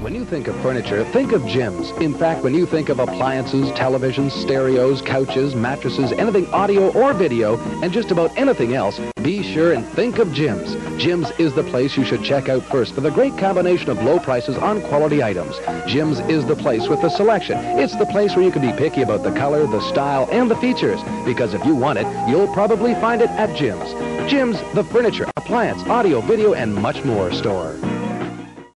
When you think of furniture, think of Jim's. In fact, when you think of appliances, televisions, stereos, couches, mattresses, anything audio or video, and just about anything else, be sure and think of Jim's. Jim's is the place you should check out first for the great combination of low prices on quality items. Jim's is the place with the selection. It's the place where you can be picky about the color, the style, and the features. Because if you want it, you'll probably find it at Jim's. Jim's, the furniture, appliance, audio, video, and much more store.